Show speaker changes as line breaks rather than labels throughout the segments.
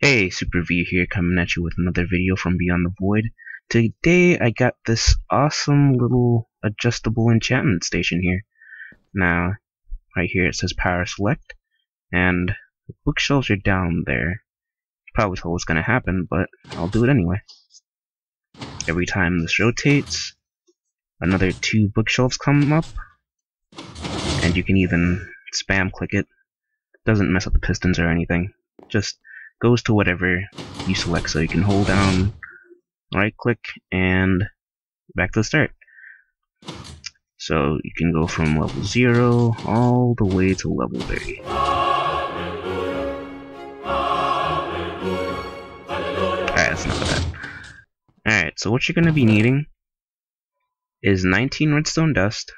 Hey, Super V here coming at you with another video from Beyond the Void. Today I got this awesome little adjustable enchantment station here. Now, right here it says power select, and the bookshelves are down there. Probably told what's gonna happen, but I'll do it anyway. Every time this rotates, another two bookshelves come up, and you can even spam click it. Doesn't mess up the pistons or anything. Just goes to whatever you select so you can hold down right click and back to the start. So you can go from level 0 all the way to level 30 alright that's of that alright so what you're gonna be needing is 19 redstone dust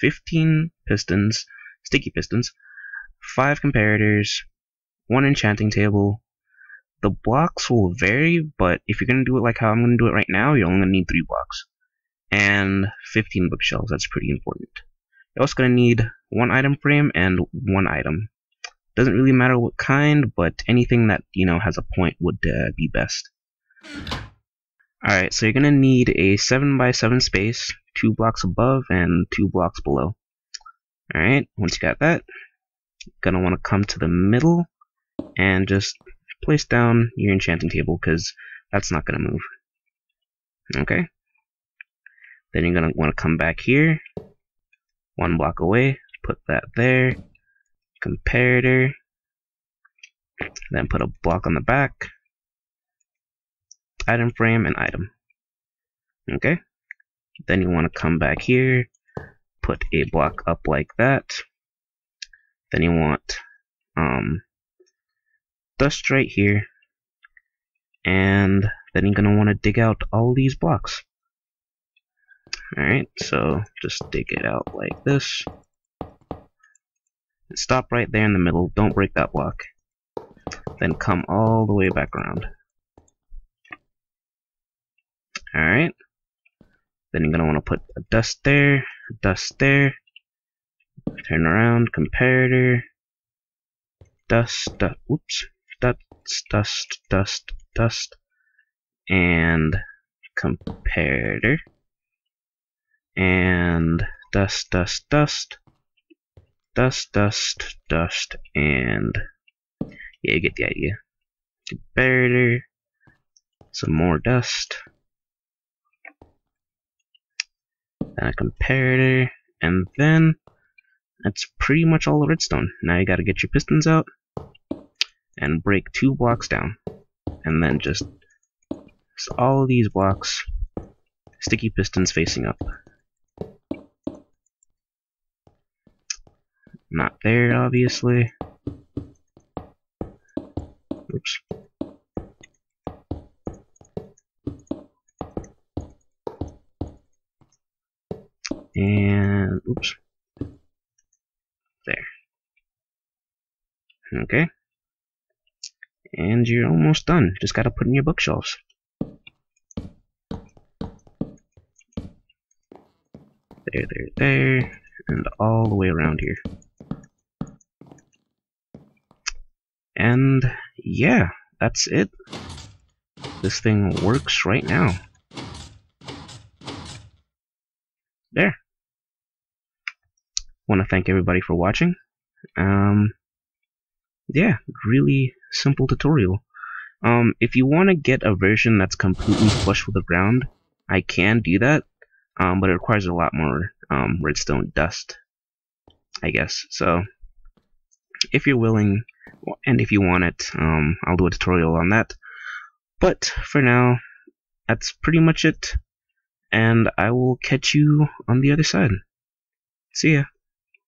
15 pistons sticky pistons 5 comparators 1 enchanting table the blocks will vary, but if you're going to do it like how I'm going to do it right now, you're only going to need 3 blocks. And 15 bookshelves, that's pretty important. You're also going to need one item frame and one item. Doesn't really matter what kind, but anything that, you know, has a point would uh, be best. Alright, so you're going to need a 7 by 7 space, 2 blocks above and 2 blocks below. Alright, once you got that, you're going to want to come to the middle and just place down your enchanting table because that's not going to move. Okay. Then you're going to want to come back here, one block away, put that there, comparator, then put a block on the back, item frame, and item. Okay. Then you want to come back here, put a block up like that. Then you want um, dust right here. And then you're gonna want to dig out all these blocks. Alright so just dig it out like this. Stop right there in the middle. Don't break that block. Then come all the way back around. Alright. Then you're gonna want to put a dust there a dust there. Turn around comparator. Dust, dust oops dust, dust, dust, dust, and comparator, and dust, dust, dust, dust, dust, dust, and yeah, you get the idea. Comparator, some more dust, and a comparator, and then that's pretty much all the redstone. Now you gotta get your pistons out and break two blocks down. And then just all these blocks sticky pistons facing up. Not there obviously. Oops. And oops. There. Okay and you're almost done. Just gotta put in your bookshelves. There, there, there, and all the way around here. And yeah, that's it. This thing works right now. There. Want to thank everybody for watching. Um, yeah, really simple tutorial. Um, if you want to get a version that's completely flush with the ground, I can do that, um, but it requires a lot more um, redstone dust, I guess. So, if you're willing, and if you want it, um, I'll do a tutorial on that. But for now, that's pretty much it, and I will catch you on the other side. See ya.